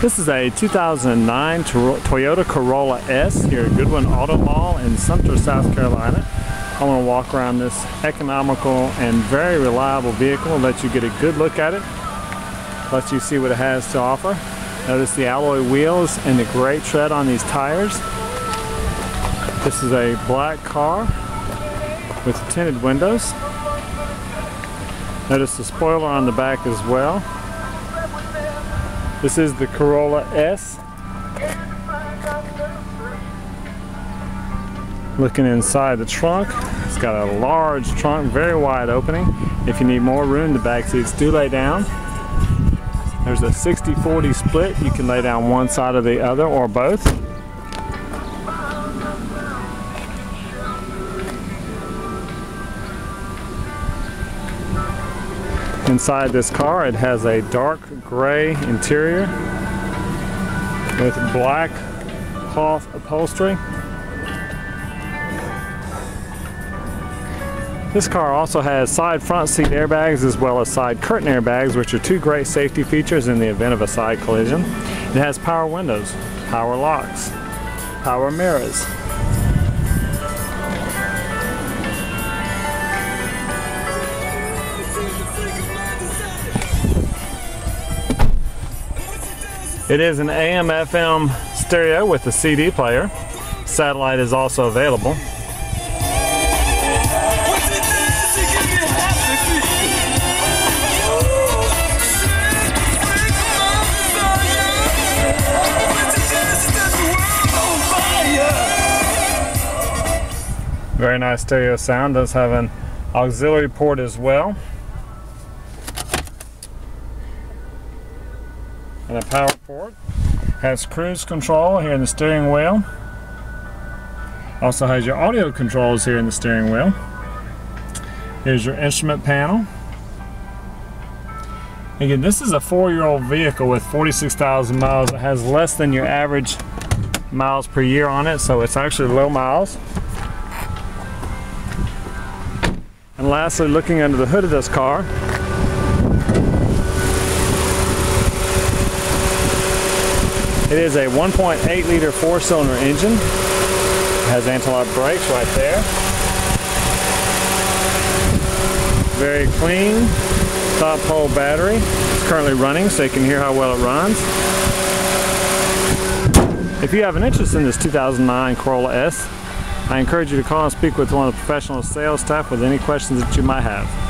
This is a 2009 Toyota Corolla S here at Goodwin Auto Mall in Sumter, South Carolina. I want to walk around this economical and very reliable vehicle and let you get a good look at it. Let you see what it has to offer. Notice the alloy wheels and the great tread on these tires. This is a black car with tinted windows. Notice the spoiler on the back as well. This is the Corolla S. Looking inside the trunk, it's got a large trunk, very wide opening. If you need more room, the back seats do lay down. There's a 60-40 split. You can lay down one side or the other or both. Inside this car it has a dark gray interior with black cloth upholstery. This car also has side front seat airbags as well as side curtain airbags which are two great safety features in the event of a side collision. It has power windows, power locks, power mirrors, It is an AM FM stereo with a CD player. Satellite is also available. Very nice stereo sound. Does have an auxiliary port as well. And a power port. Has cruise control here in the steering wheel. Also has your audio controls here in the steering wheel. Here's your instrument panel. Again, this is a four-year-old vehicle with 46,000 miles. It has less than your average miles per year on it, so it's actually low miles. And lastly, looking under the hood of this car, It is a 1.8 liter four cylinder engine. It has anti-lock brakes right there. Very clean top hole battery. It's currently running so you can hear how well it runs. If you have an interest in this 2009 Corolla S, I encourage you to call and speak with one of the professional sales staff with any questions that you might have.